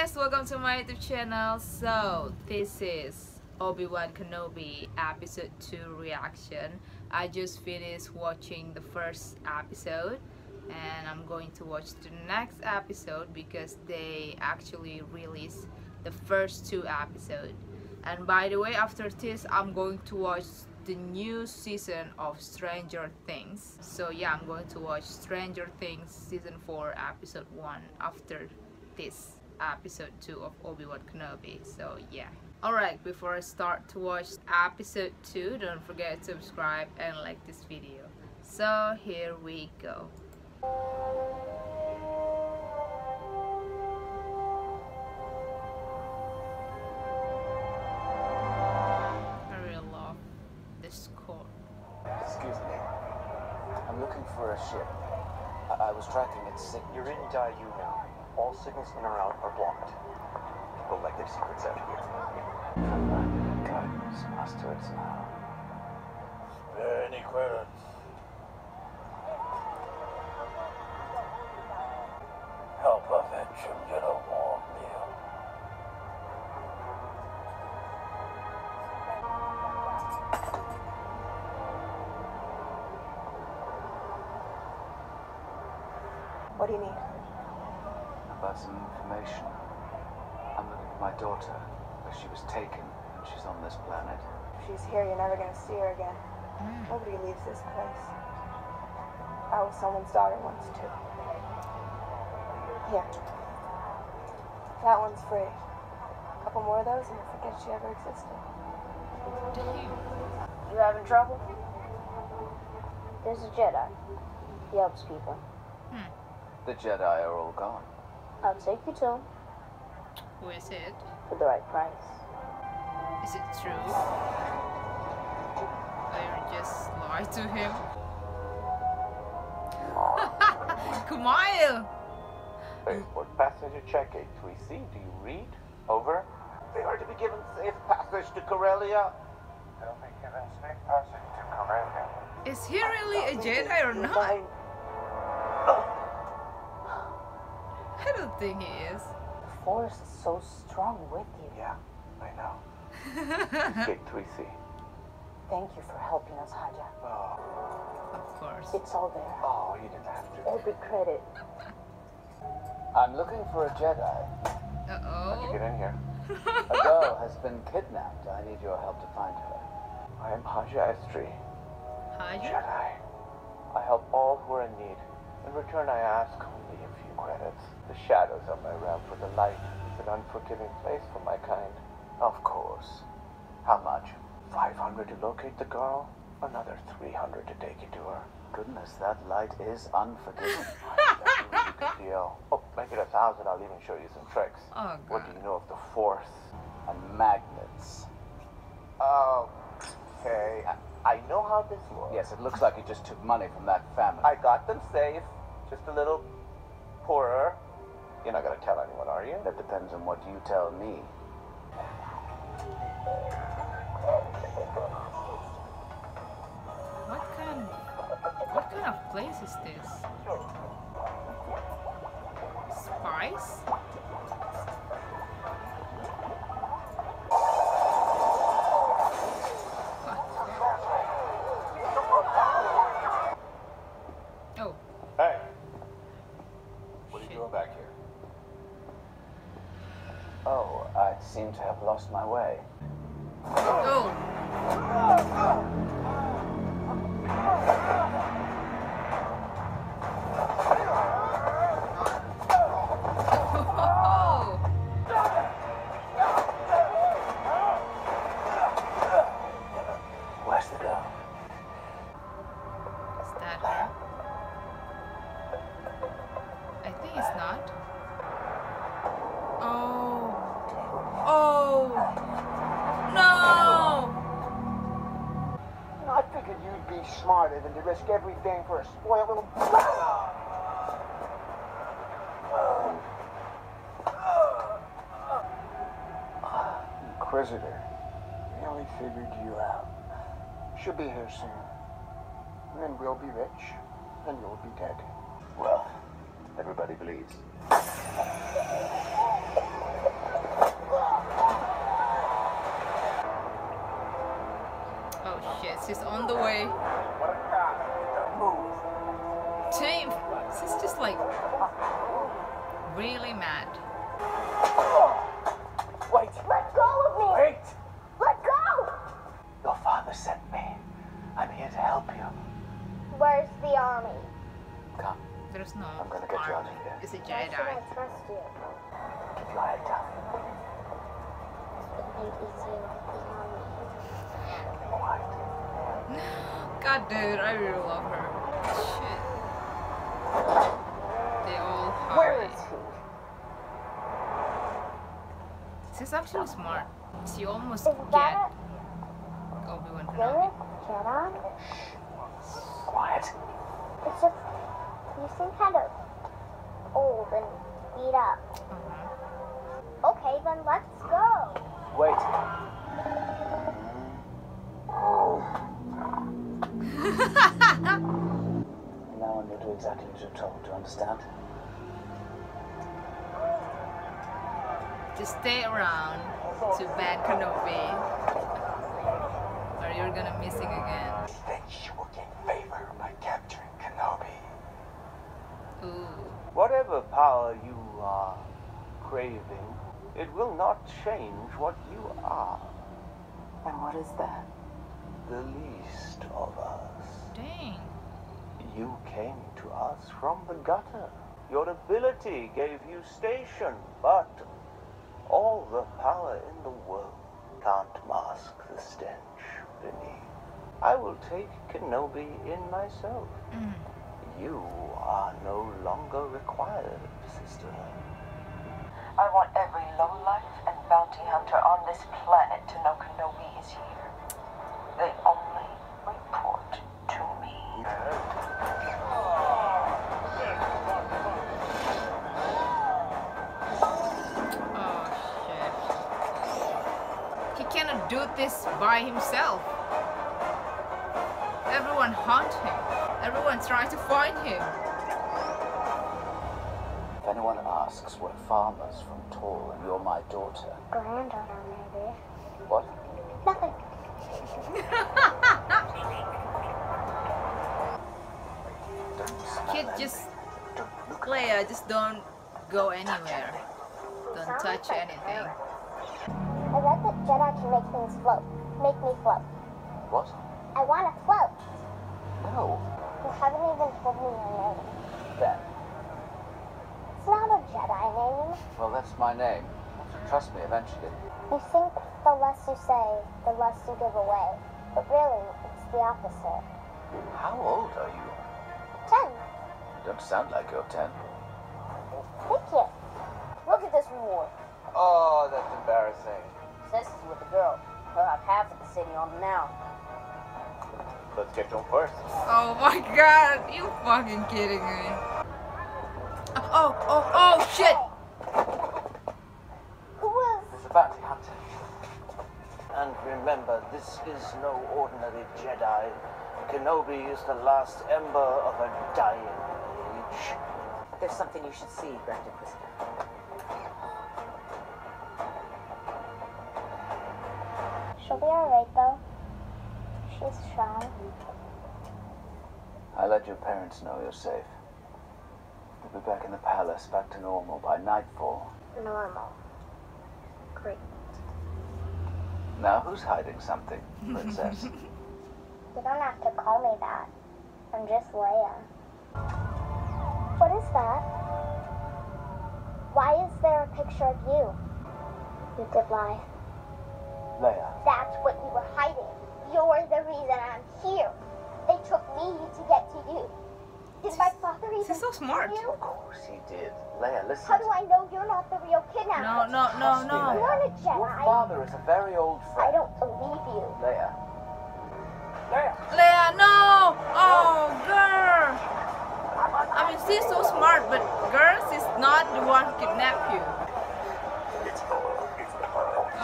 guys, welcome to my YouTube channel. So, this is Obi-Wan Kenobi episode 2 reaction. I just finished watching the first episode and I'm going to watch the next episode because they actually released the first two episodes. And by the way, after this, I'm going to watch the new season of Stranger Things. So yeah, I'm going to watch Stranger Things season 4 episode 1 after this episode 2 of Obi-Wan Kenobi so yeah alright before I start to watch episode 2 don't forget to subscribe and like this video so here we go love this score Excuse me. I'm looking for a ship. I, I was tracking its signal. You're in Daiyu now. All signals in or out are blocked. People like their secrets out here. Guidance master it's now. Any credits? Help a veteran get a warm meal. What do you need? About some information. I'm looking for my daughter, where she was taken, and she's on this planet. If she's here, you're never gonna see her again. Mm. Nobody leaves this place. I was someone's daughter once too. Here. That one's free. A couple more of those and you'll forget she ever existed. You having trouble? There's a Jedi. He helps people. Hmm. The Jedi are all gone. I'll take you to who is it for the right price. is it true I just lied to him Kumail Passport passenger check 83C. Do you read? Over. They are to be given safe passage to Corellia. They'll be given safe passage to Corellia. is he really a Jedi or not I don't think he is The Force is so strong with you. Yeah, I know. Gate 3C. Thank you for helping us, Haja. Oh, of course It's all there. oh, you didn't have to. Every credit. I'm looking for a Jedi. uh-oh How'd you Get in here. A girl has been kidnapped. I need your help to find her. I am Haja Estree, Haja? Jedi. I help all who are in need. In return, I ask only a few credits. The shadows are my realm, for the light is an unforgiving place for my kind. Of course. How much? 500 to locate the girl, another 300 to take you to her. Goodness, that light is unforgiving. That's a really good deal. Oh, make it a thousand, I'll even show you some tricks. Oh God. What do you know of the Force? and magnets. Oh, Okay, I, I know how this works. Yes, it looks like you just took money from that family. I got them safe, just a little poorer. You're not gonna tell anyone, are you? That depends on what you tell me. what kind what kind of place is this spice Oh, Hey! What are you doing back here? Oh, I seem to have my way. risk everything for a spoiled little... Ah. Inquisitor, really figured you out. Should be here soon. And then we'll be rich, and you'll be dead. Well, everybody believes. Oh shit, she's on the way came. This is just like really mad. Wait. Let go of me. Wait. Let go. Your father sent me. I'm here to help you. Where's the army? Come. There's no I'm gonna get army. you out of here. It's Jedi. I trust you. Keep your head down. God, dude, I really love her. Shit. They all Where hide. is he? She's actually smart. She almost Is get that Obi-Wan Kenobi. thing, Jedi? Quiet. It's just, you seem kind of old and beat up. Uh-huh. Okay, then let's understand? Just stay around to bad Kenobi. Or you're gonna miss it again. Then she will gain favor by capturing Kenobi. Ooh. Whatever power you are craving, it will not change what you are. And what is that? The least of us. Dang. You came to us from the gutter. Your ability gave you station, but all the power in the world can't mask the stench beneath. I will take Kenobi in myself. Mm. You are no longer required, sister. I want every lowlife and bounty hunter on this planet to know Kenobi is here. They cannot do this by himself. Everyone hunt him. Everyone tries to find him. If anyone asks, we're farmers from Tall and you're my daughter. Granddaughter, maybe. What? Nothing. Don't smell Kid just Don't look Leia, just don't go anywhere. Don't touch anything. Jedi can make things float. Make me float. What? I want to float. No. You haven't even told me your name. Ben. It's not a Jedi name. Well, that's my name. Trust me, eventually. You think the less you say, the less you give away. But really, it's the opposite. How old are you? Ten. You don't sound like you're ten. Thank you. Look at this reward. Oh, that's embarrassing. This is with the girl. He'll have half of the city on him now. Let's get to him first. Oh my god, you fucking kidding me. Oh, oh, oh, shit! Who was? There's a bounty hunter. And remember, this is no ordinary Jedi. Kenobi is the last ember of a dying age. There's something you should see, Grand Inquisitor. She'll be alright though. She's strong. I let your parents know you're safe. You'll be back in the palace, back to normal by nightfall. Normal. Great. Now, who's hiding something, princess? You don't have to call me that. I'm just Leia. What is that? Why is there a picture of you? You did lie. Leia. That's what you were hiding. You're the reason I'm here. They took me to get to you. Did my father even She's so smart. you? Of course he did. Leia, listen. How do I know you're not the real kidnapper? No, no, no, no. You aren't a Your father is a very old friend. I don't believe you. Leia. Leia, no! Oh, girl! I mean, she's so smart, but girl, she's not the one who kidnapped you.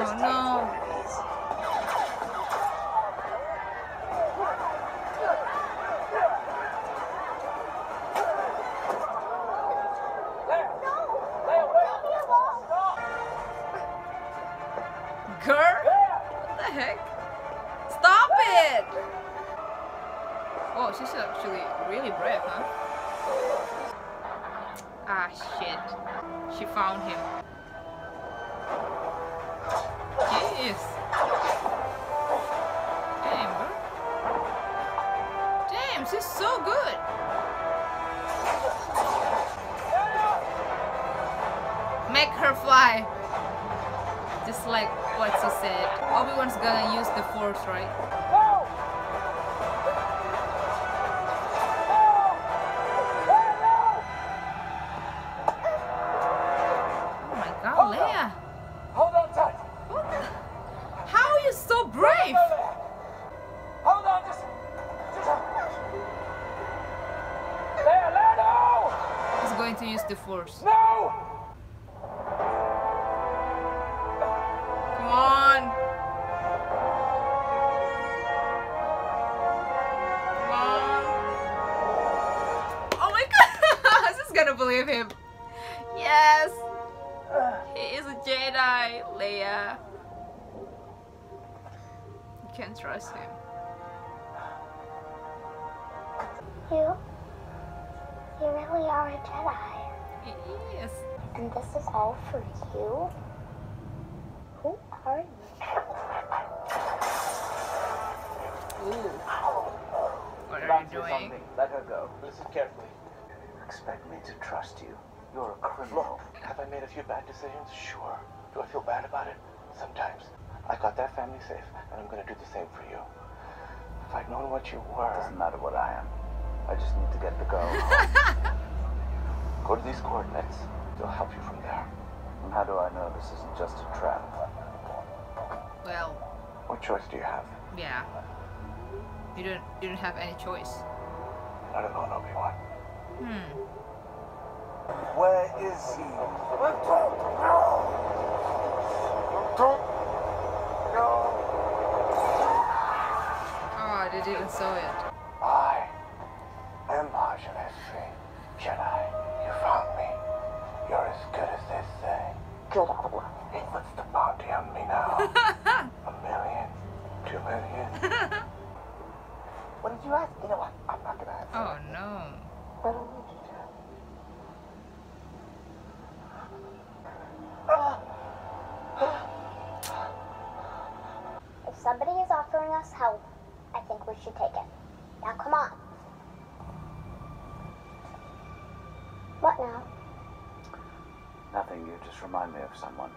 Oh no. Ah, shit. She found him. Jeez. Damn, bro. Damn, she's so good. Make her fly. Just like what she said. Obi-Wan's gonna use the force, right? Use the force. No! Come on. Come on. Oh my god. I was just gonna believe him. Yes. He is a Jedi, Leia. You can't trust him. You? You really are a Jedi. He is. And this is all for you? Who are you? What are you doing? something. Let her go. Listen carefully. You expect me to trust you? You're a criminal. Look, have I made a few bad decisions? Sure. Do I feel bad about it? Sometimes. I got that family safe, and I'm gonna do the same for you. If I'd known what you were, It Doesn't matter what I am. I just need to get the girl. go to these coordinates. They'll help you from there. and how do I know this isn't just a trap? Well, What choice do you have? yeah. You don't you don't have any choice. I don't alone, Obi-Wan. Hmm. Where is he? Don't go. Don't go. Oh, I didn't even saw it. Remind me of someone.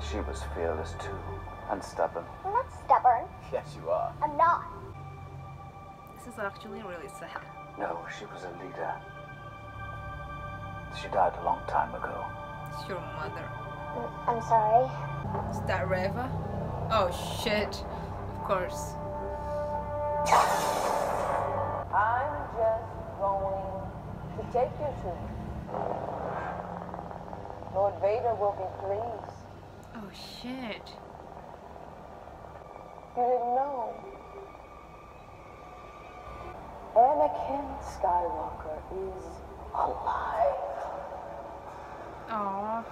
She was fearless too, and stubborn. I'm not stubborn. Yes, you are. I'm not. This is actually really sad. No, she was a leader. She died a long time ago. It's your mother. Mm, I'm sorry. Is that Reva? Oh shit. Of course. I'm just going to take you to him. Lord Vader will be pleased. Oh shit. You didn't know. Anakin Skywalker is alive. Aw.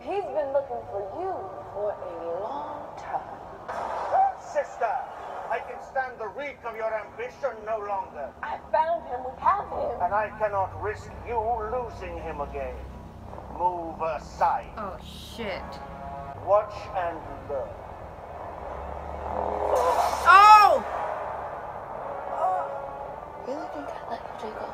He's been looking for you for a long time. Sister, I can stand the reek of your ambition no longer. I found him. We have him. And I cannot risk you losing him again. Move aside. Oh shit. Watch and learn. Oh! Really think I'd let you take all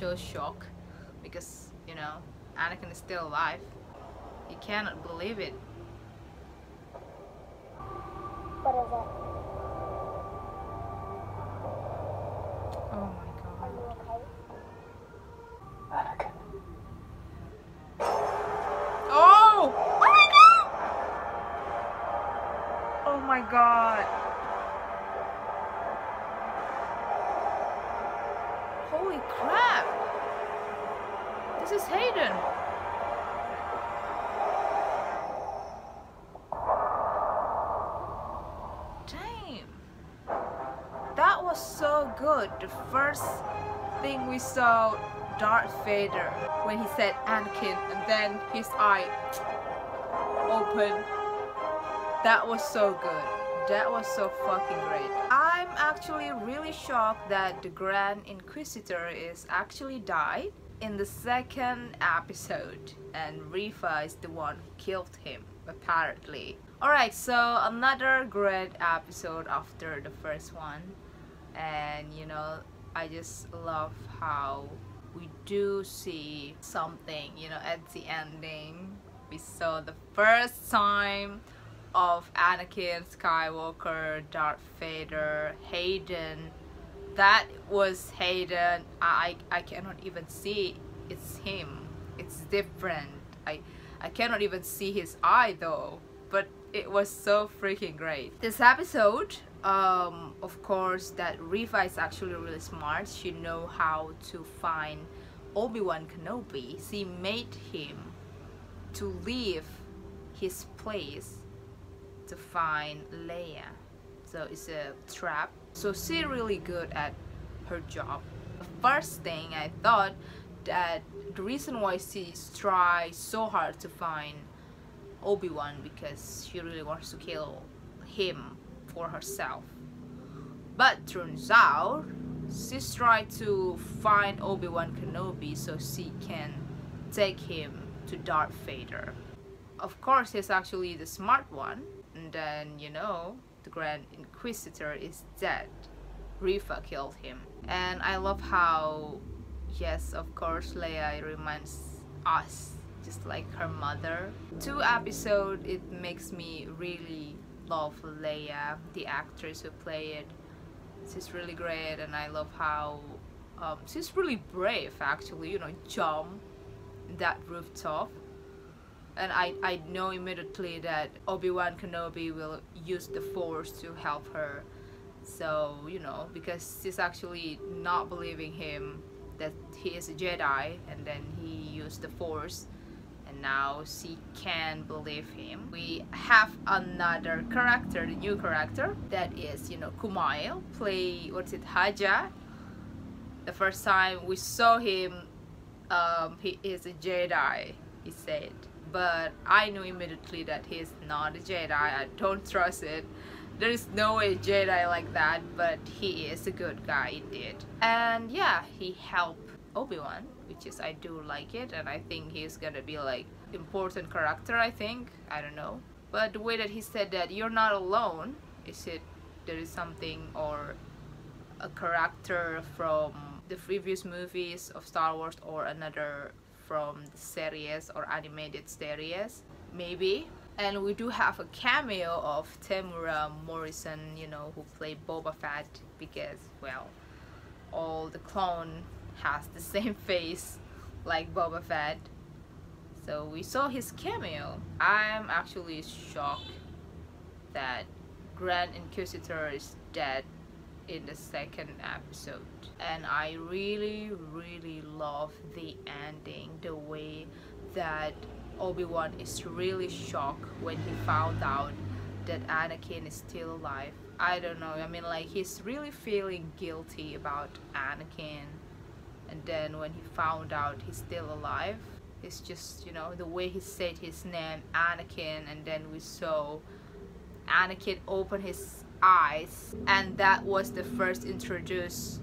god, Obi-Wan is so shocked because, you know, Anakin is still alive. He cannot believe it. What is it? Oh we saw Darth Vader when he said Anakin and then his eye open. That was so good. That was so fucking great. I'm actually really shocked that the Grand Inquisitor is actually died in the second episode and Reva is the one who killed him apparently. Alright, so another great episode after the first one and you know I just love how we do see something you know at the ending. We saw the first time of Anakin Skywalker, Darth Vader, Hayden. That was Hayden. I, I cannot even see it's him. It's different. I, I cannot even see his eye though but it was so freaking great. This episode um, of course that Reva is actually really smart. She know how to find Obi-Wan Kenobi. She made him to leave his place to find Leia. So it's a trap. So she really good at her job. The first thing I thought that the reason why she tries so hard to find Obi-Wan because she really wants to kill him for herself. But turns out she's trying to find Obi-Wan Kenobi so she can take him to Darth Vader. Of course, he's actually the smart one. And then, you know, the Grand Inquisitor is dead. Reva killed him. And I love how, yes, of course, Leia reminds us just like her mother. Two episode, it makes me really love Leia, the actress who played it. She's really great and I love how um, she's really brave actually, you know, jump that rooftop. And I, I know immediately that Obi-Wan Kenobi will use the Force to help her. So, you know, because she's actually not believing him that he is a Jedi and then he used the Force now she can believe him. We have another character, the new character, that is, you know, Kumail, play, what's it, Haja. The first time we saw him, um, he is a Jedi, he said. But I knew immediately that he's not a Jedi, I don't trust it. There is no way Jedi like that, but he is a good guy indeed. And yeah, he helped Obi-Wan which is I do like it and I think he's gonna be like important character I think. I don't know. But the way that he said that you're not alone is it there is something or a character from the previous movies of Star Wars or another from the series or animated series? Maybe. And we do have a cameo of Temuera Morrison you know who played Boba Fett because well all the clone has the same face like Boba Fett. So we saw his cameo. I'm actually shocked that Grand Inquisitor is dead in the second episode. And I really, really love the ending, the way that Obi-Wan is really shocked when he found out that Anakin is still alive. I don't know, I mean like he's really feeling guilty about Anakin and then when he found out he's still alive it's just you know the way he said his name Anakin and then we saw Anakin open his eyes and that was the first introduce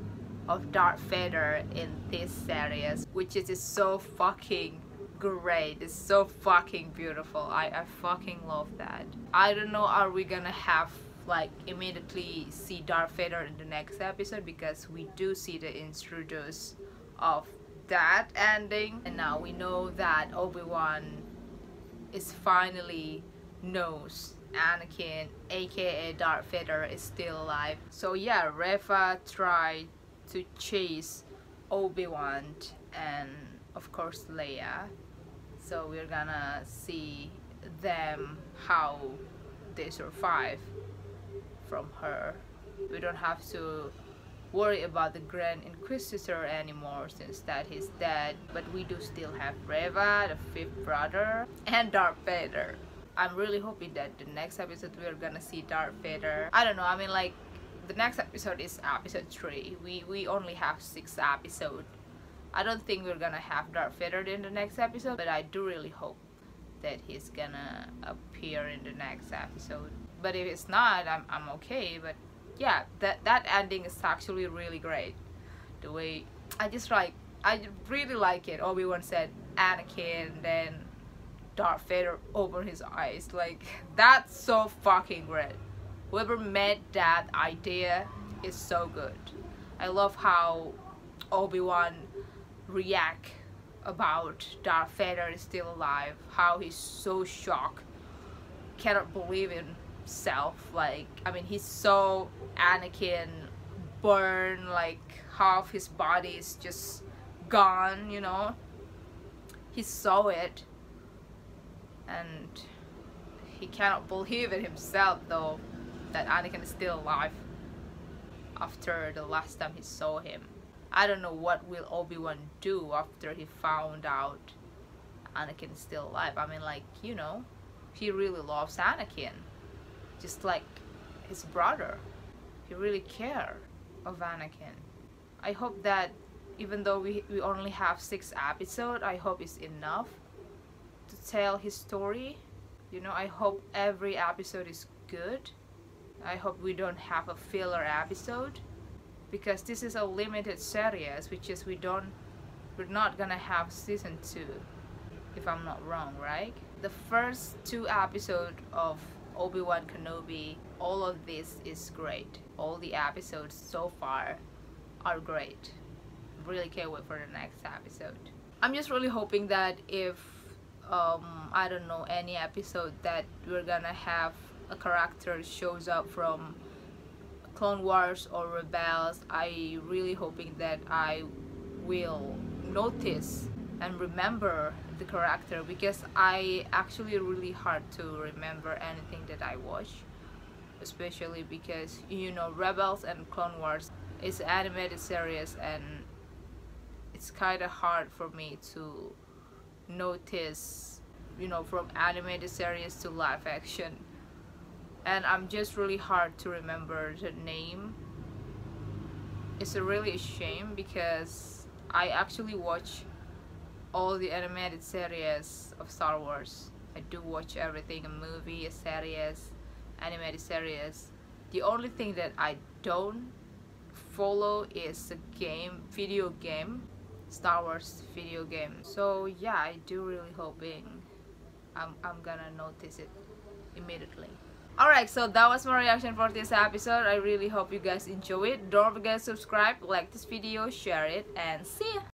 of Darth Vader in this series which is so fucking great. It's so fucking beautiful. I, I fucking love that. I don't know are we gonna have like immediately see Darth Vader in the next episode? Because we do see the introduce of that ending. And now we know that Obi-Wan is finally knows Anakin aka Darth Vader is still alive. So yeah Reva tried to chase Obi-Wan and of course Leia. So we're gonna see them how they survive from her. We don't have to worry about the Grand Inquisitor anymore since that he's dead. But we do still have Reva, the fifth brother, and Darth Vader. I'm really hoping that the next episode we're gonna see Darth Vader. I don't know, I mean like the next episode is episode 3 we we only have six episodes I don't think we're gonna have Darth Vader in the next episode but I do really hope that he's gonna appear in the next episode but if it's not I'm, I'm okay but yeah that that ending is actually really great. The way I just like I really like it. Obi-Wan said Anakin then Darth Vader opened his eyes. Like that's so fucking great. Whoever made that idea is so good. I love how Obi-Wan react about Darth Vader is still alive how he's so shocked cannot believe himself like I mean he's so Anakin burned like half his body is just gone you know he saw it and he cannot believe it himself though that Anakin is still alive after the last time he saw him. I don't know what will Obi-Wan do after he found out Anakin is still alive. I mean like, you know, he really loves Anakin. Just like his brother. He really cares of Anakin. I hope that even though we, we only have six episodes, I hope it's enough to tell his story. You know, I hope every episode is good I hope we don't have a filler episode because this is a limited series which is we don't we're not gonna have season 2 if I'm not wrong right the first two episodes of Obi-Wan Kenobi all of this is great. All the episodes so far are great. Really can't wait for the next episode. I'm just really hoping that if um, I don't know any episode that we're gonna have a character shows up from Clone Wars or Rebels, I really hoping that I will notice and remember the character because I actually really hard to remember anything that I watch especially because you know Rebels and Clone Wars is animated series and it's kind of hard for me to notice you know from animated series to live action. And I'm just really hard to remember the name. It's a really a shame because I actually watch all the animated series of Star Wars I do watch everything a movie a series animated series the only thing that I don't follow is a game video game Star Wars video game so yeah I do really hoping I'm, I'm gonna notice it immediately Alright, so that was my reaction for this episode. I really hope you guys enjoy it. Don't forget to subscribe, like this video, share it, and see ya!